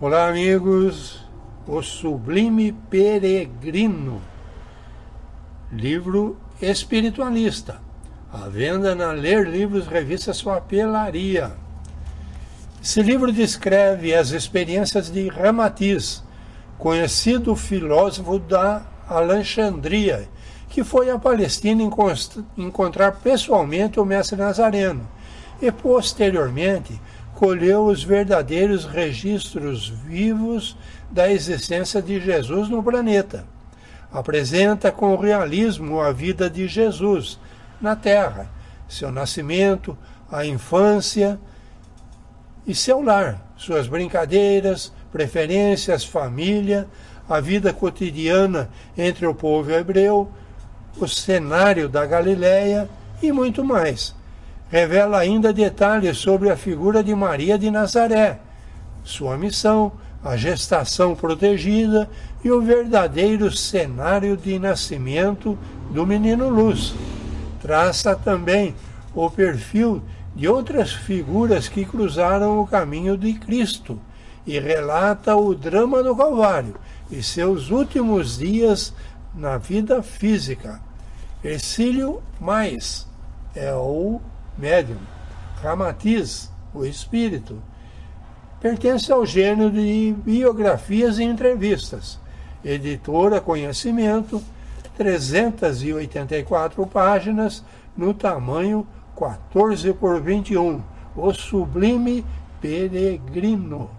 Olá, amigos. O Sublime Peregrino, livro espiritualista, à venda na Ler Livros Revista Sua Pelaria. Esse livro descreve as experiências de Ramatiz, conhecido filósofo da Alexandria, que foi à Palestina encontrar pessoalmente o mestre Nazareno e, posteriormente, colheu os verdadeiros registros vivos da existência de Jesus no planeta. Apresenta com realismo a vida de Jesus na Terra, seu nascimento, a infância e seu lar, suas brincadeiras, preferências, família, a vida cotidiana entre o povo hebreu, o cenário da Galileia e muito mais revela ainda detalhes sobre a figura de Maria de Nazaré, sua missão, a gestação protegida e o verdadeiro cenário de nascimento do menino Luz. Traça também o perfil de outras figuras que cruzaram o caminho de Cristo e relata o drama do Calvário e seus últimos dias na vida física. Ercílio Mais é o médium. Ramatiz, o espírito, pertence ao gênero de biografias e entrevistas. Editora Conhecimento, 384 páginas, no tamanho 14 por 21. O Sublime Peregrino.